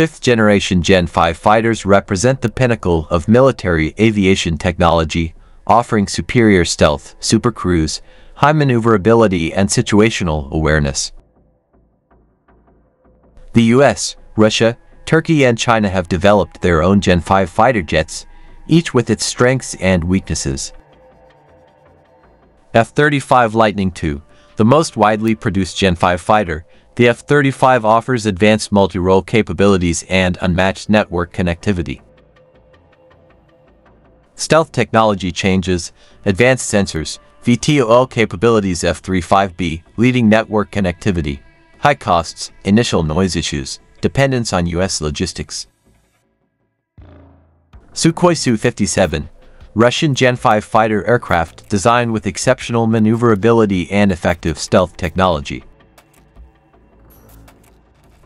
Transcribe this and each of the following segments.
Fifth-generation Gen 5 fighters represent the pinnacle of military aviation technology, offering superior stealth, supercruise, high maneuverability, and situational awareness. The US, Russia, Turkey, and China have developed their own Gen 5 fighter jets, each with its strengths and weaknesses. F-35 Lightning II, the most widely produced Gen 5 fighter, the F-35 offers advanced multi-role capabilities and unmatched network connectivity. Stealth technology changes, advanced sensors, VTOL capabilities F-35B, leading network connectivity, high costs, initial noise issues, dependence on U.S. logistics. Sukhoi Su-57, Russian Gen 5 fighter aircraft designed with exceptional maneuverability and effective stealth technology.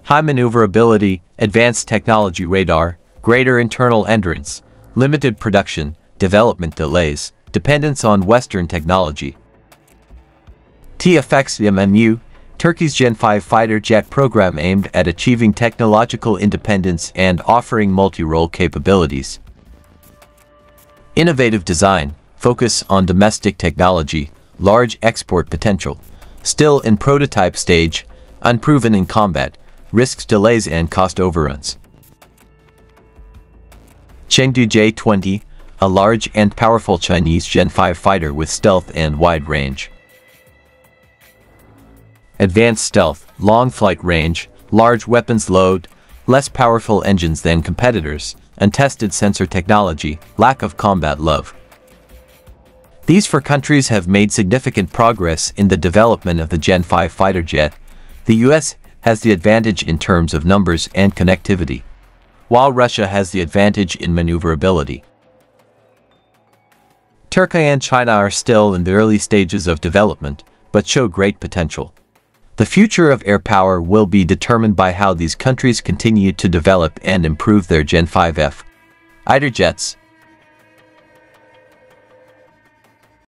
High maneuverability, advanced technology radar, greater internal endurance, limited production, development delays, dependence on Western technology. TFX MMU, Turkey's Gen 5 fighter jet program aimed at achieving technological independence and offering multi-role capabilities. Innovative design, focus on domestic technology, large export potential, still in prototype stage, unproven in combat, risks delays and cost overruns. Chengdu J-20, a large and powerful Chinese Gen 5 fighter with stealth and wide range. Advanced stealth, long flight range, large weapons load, less powerful engines than competitors, untested sensor technology, lack of combat love. These four countries have made significant progress in the development of the Gen 5 fighter jet. The US has the advantage in terms of numbers and connectivity, while Russia has the advantage in maneuverability. Turkey and China are still in the early stages of development, but show great potential. The future of air power will be determined by how these countries continue to develop and improve their Gen 5F. Eider jets,